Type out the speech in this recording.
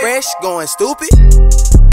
Fresh, going stupid.